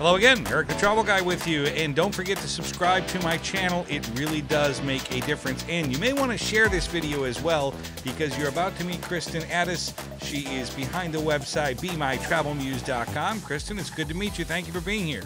Hello again, Erik the Travel Guy with you. And don't forget to subscribe to my channel. It really does make a difference. And you may want to share this video as well because you're about to meet Kristin Addis. She is behind the website BeMyTravelMuse.com. Kristin, it's good to meet you. Thank you for being here.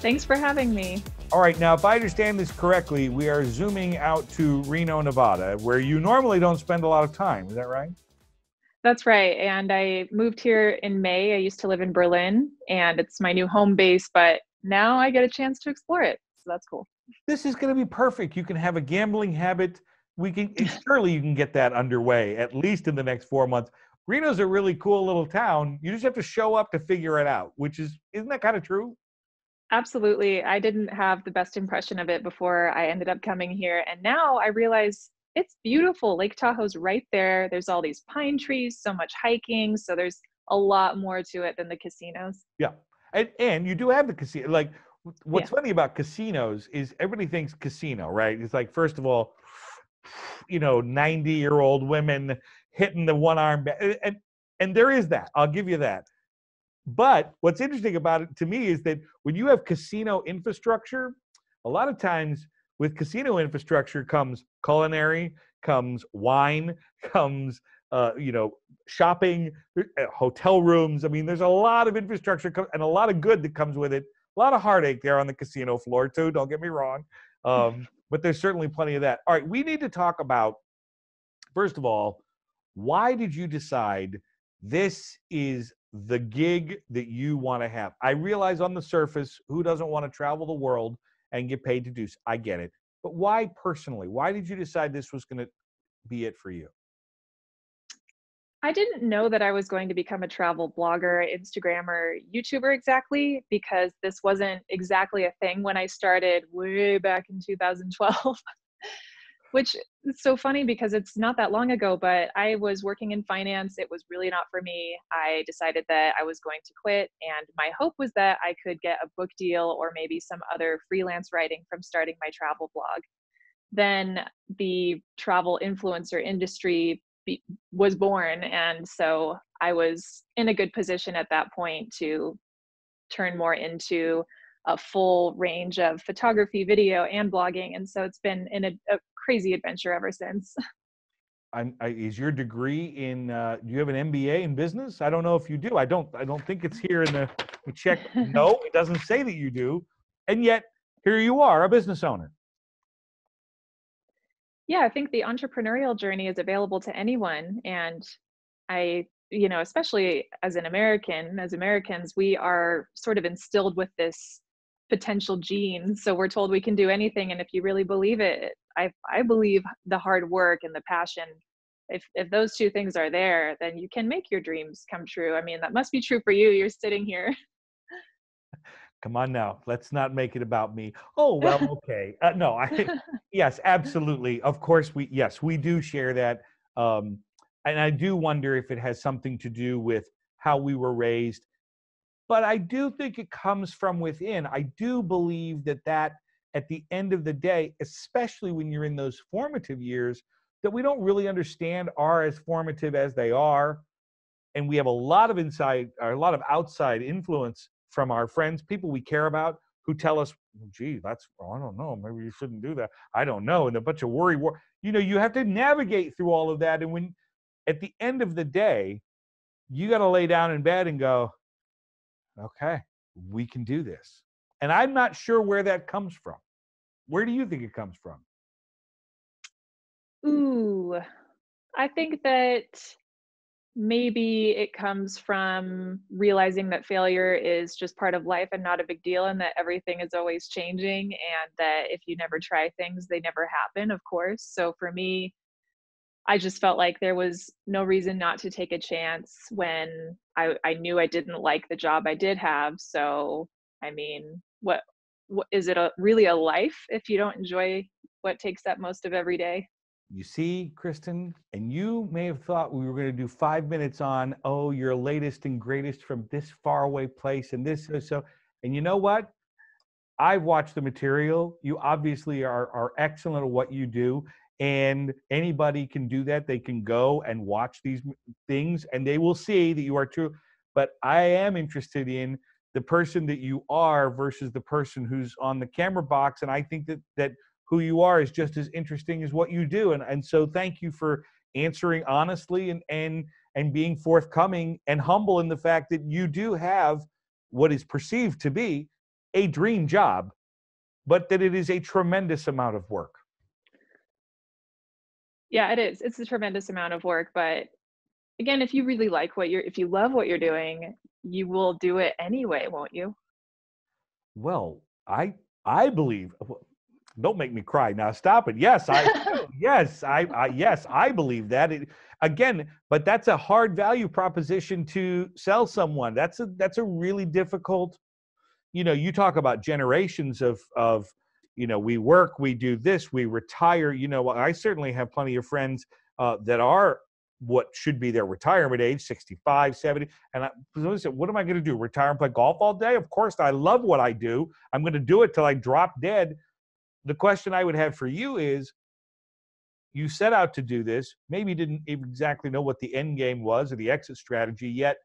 Thanks for having me. All right, now, if I understand this correctly, we are zooming out to Reno, Nevada, where you normally don't spend a lot of time. Is that right? That's right. And I moved here in May. I used to live in Berlin and it's my new home base, but now I get a chance to explore it. So that's cool. This is going to be perfect. You can have a gambling habit. We can eh, surely you can get that underway at least in the next 4 months. Reno's a really cool little town. You just have to show up to figure it out, which is isn't that kind of true? Absolutely. I didn't have the best impression of it before I ended up coming here and now I realize it's beautiful. Lake Tahoe's right there. There's all these pine trees, so much hiking. So there's a lot more to it than the casinos. Yeah. And, and you do have the casino. Like, what's yeah. funny about casinos is everybody thinks casino, right? It's like, first of all, you know, 90 year old women hitting the one arm. And, and there is that. I'll give you that. But what's interesting about it to me is that when you have casino infrastructure, a lot of times with casino infrastructure comes culinary, comes wine, comes uh, you know shopping, uh, hotel rooms. I mean, there's a lot of infrastructure and a lot of good that comes with it. A lot of heartache there on the casino floor too. Don't get me wrong, um, but there's certainly plenty of that. All right, we need to talk about first of all, why did you decide this is the gig that you want to have? I realize on the surface, who doesn't want to travel the world? And get paid to do so. I get it. But why personally? Why did you decide this was going to be it for you? I didn't know that I was going to become a travel blogger, Instagrammer, YouTuber exactly because this wasn't exactly a thing when I started way back in 2012. which is so funny because it's not that long ago, but I was working in finance. It was really not for me. I decided that I was going to quit, and my hope was that I could get a book deal or maybe some other freelance writing from starting my travel blog. Then the travel influencer industry be, was born, and so I was in a good position at that point to turn more into a full range of photography, video, and blogging. And so it's been in a, a crazy adventure ever since. I'm, I, is your degree in? Uh, do you have an MBA in business? I don't know if you do. I don't. I don't think it's here in the, the check. no, it doesn't say that you do, and yet here you are, a business owner. Yeah, I think the entrepreneurial journey is available to anyone, and I, you know, especially as an American, as Americans, we are sort of instilled with this potential gene. So we're told we can do anything, and if you really believe it, I I believe the hard work and the passion. If if those two things are there, then you can make your dreams come true. I mean, that must be true for you. You're sitting here. Come on now, let's not make it about me. Oh well, okay. Uh, no, I yes, absolutely. Of course, we yes we do share that, um, and I do wonder if it has something to do with how we were raised. But I do think it comes from within. I do believe that that at the end of the day, especially when you're in those formative years that we don't really understand are as formative as they are. And we have a lot of inside or a lot of outside influence from our friends, people we care about, who tell us, gee, that's, oh, I don't know, maybe you shouldn't do that. I don't know. And a bunch of worry, wor- you know, you have to navigate through all of that. And when at the end of the day, you got to lay down in bed and go, okay, we can do this. And I'm not sure where that comes from. Where do you think it comes from? Ooh, I think that maybe it comes from realizing that failure is just part of life and not a big deal, and that everything is always changing, and that if you never try things, they never happen, of course. So for me, I just felt like there was no reason not to take a chance when I, I knew I didn't like the job I did have. So, I mean, what is it a really a life if you don't enjoy what takes up most of every day? You see, Kristin, and you may have thought we were going to do five minutes on, oh, your latest and greatest from this faraway place and this so, so. And you know what? I've watched the material. You obviously are, are excellent at what you do. And anybody can do that. They can go and watch these things and they will see that you are true. But I am interested in the person that you are versus the person who's on the camera box and i think that that who you are is just as interesting as what you do and and so thank you for answering honestly and and and being forthcoming and humble in the fact that you do have what is perceived to be a dream job but that it is a tremendous amount of work yeah it is. It's a tremendous amount of work but again if you really like what you're if you love what you're doing you will do it anyway won't you? Well i i believe don't make me cry now stop it. Yes i yes I, I yes i believe that. It, again but that's a hard value proposition to sell someone. That's a that's a really difficult you know you talk about generations of of you know we work we do this we retire you know i certainly have plenty of friends uh, that are what should be their retirement age 65 70 and i said what am i going to do retire and play golf all day? Of course i love what i do. I'm going to do it till i drop dead. The question i would have for you is you set out to do this maybe didn't exactly know what the end game was or the exit strategy yet.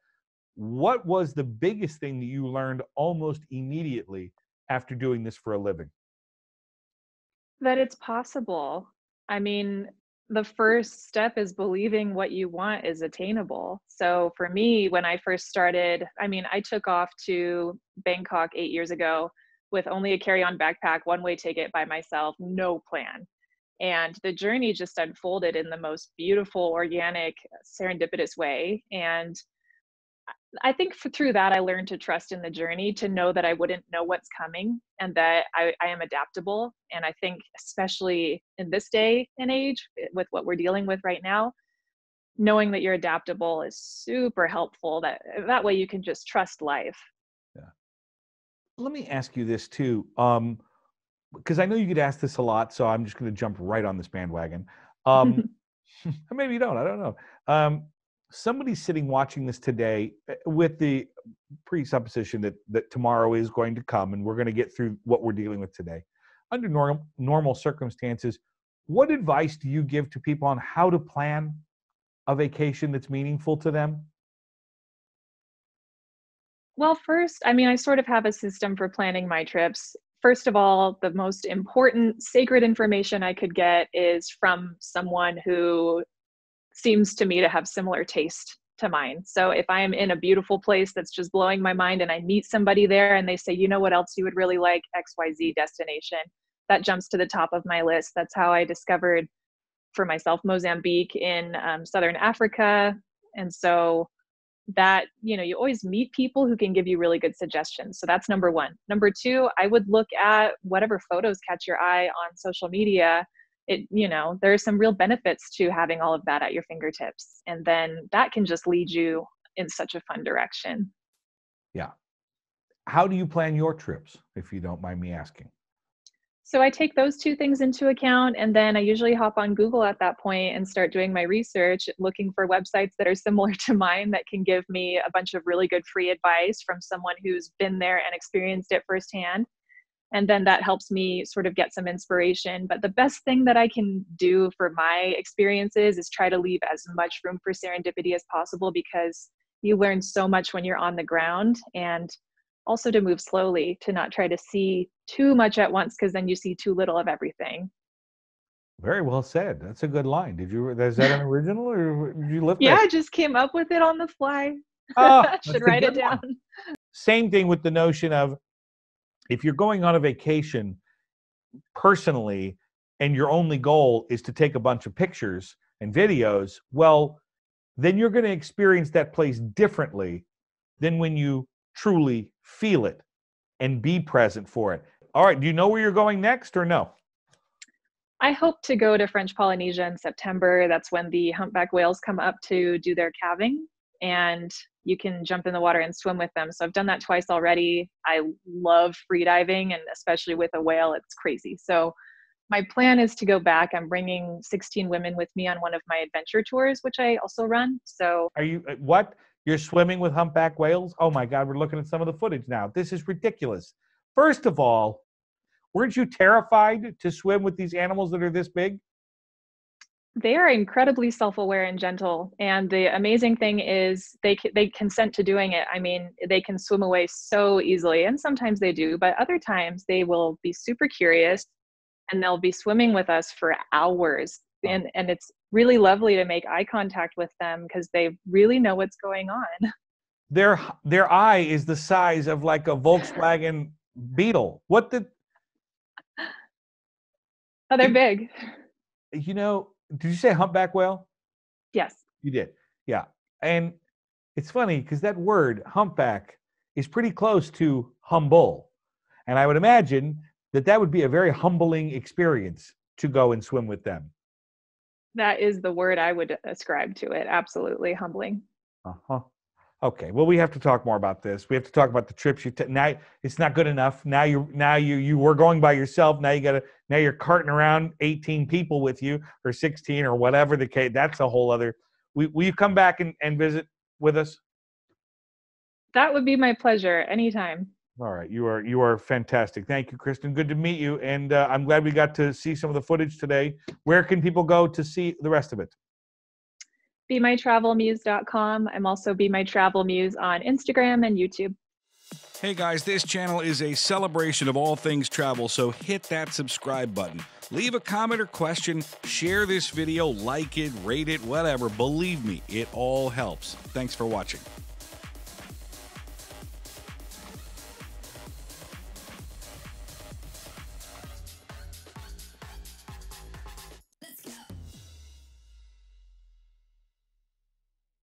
What was the biggest thing that you learned almost immediately after doing this for a living that it's possible i mean the mm. first step is believing what you want is attainable. So for me, when I first started, I mean, I took off to Bangkok eight years ago with only a carry on backpack, one way ticket by myself, no plan. And the journey just unfolded in the most beautiful, organic, serendipitous way. And I think through that, I learned to trust in the journey, to know that I wouldn't know what's coming and that I, I, am adaptable. And I think, especially in this day and age, eh, with what we're dealing with right now, knowing that you're adaptable is super helpful. That that way you can just trust life. Yeah. Let me ask you this too, um, because I know you get asked this a lot, so I'm just going to jump right on this bandwagon. Um, maybe you don't. I don't know. Um, somebody sitting watching this today eh, with the presupposition that that tomorrow is going to come and we're going to get through what we're dealing with today. Under normal normal circumstances what advice do you give to people on how to plan a vacation that's meaningful to them? Well first i mean i sort of have a system for planning my trips. First of all the most important sacred information i could get is from someone who seems to me to have similar taste to mine. So if I am in a beautiful place that's just blowing my mind and I meet somebody there and they say, you know what else you would really like? XYZ destination. That jumps to the top of my list. That's how I discovered for myself Mozambique in um, Southern Africa. And so that, you know, you always meet people who can give you really good suggestions. So that's number one. Number two, I would look at whatever photos catch your eye on social media it you know there's some real benefits to having all of that at your fingertips and then that can just lead you in such a fun direction. Yeah. How do you plan your trips if you don't mind me asking? So i take those two things into account and then i usually hop on google at that point and start doing my research looking for websites that are similar to mine that can give me a bunch of really good free advice from someone who's been there and experienced it firsthand and then that helps me sort of get some inspiration. But the best thing that i can do for my experiences is try to leave as much room for serendipity as possible because you learn so much when you're on the ground and also to move slowly to not try to see too much at once because then you see too little of everything. Very well said. That's a good line. Did you is that an original or did you lift yeah that? i just came up with it on the fly. Oh, should write it down one. same thing with the notion of if you're going on a vacation personally and your only goal is to take a bunch of pictures and videos, well, then you're going to experience that place differently than when you truly feel it and be present for it. All right, do you know where you're going next or no? I hope to go to French Polynesia in September. That's when the humpback whales come up to do their calving. And you can jump in the water and swim with them. So I've done that twice already. I love free diving and especially with a whale, it's crazy. So my plan is to go back. I'm bringing 16 women with me on one of my adventure tours, which I also run. So are you uh, what? You're swimming with humpback whales? Oh my God, we're looking at some of the footage now. This is ridiculous. First of all, weren't you terrified to swim with these animals that are this big? They are incredibly self-aware and gentle. And the amazing thing is they they consent to doing it. I mean they can swim away so easily and sometimes they do but other times they will be super curious and they'll be swimming with us for hours. And and it's really lovely to make eye contact with them because they really know what's going on. Their their eye is the size of like a volkswagen beetle. What the oh they're big. You know did you say humpback whale? Yes. You did. Yeah. And it's funny because that word humpback is pretty close to humble. And I would imagine that that would be a very humbling experience to go and swim with them. That is the word I would ascribe to it. Absolutely humbling. Uh huh. Okay. Well, we have to talk more about this. We have to talk about the trips you take. Now it's not good enough. Now you now you you were going by yourself. Now you got to now you're carting around 18 people with you or 16 or whatever the case. That's a whole other. Will, will you come back and, and visit with us? That would be my pleasure anytime. All right, you are you are fantastic. Thank you, Kristin. Good to meet you, and uh, I'm glad we got to see some of the footage today. Where can people go to see the rest of it? BeMyTravelMuse.com. I'm also Be My Travel Muse on Instagram and YouTube. Hey guys, this channel is a celebration of all things travel, so hit that subscribe button. Leave a comment or question, share this video, like it, rate it, whatever. Believe me, it all helps. Thanks for watching.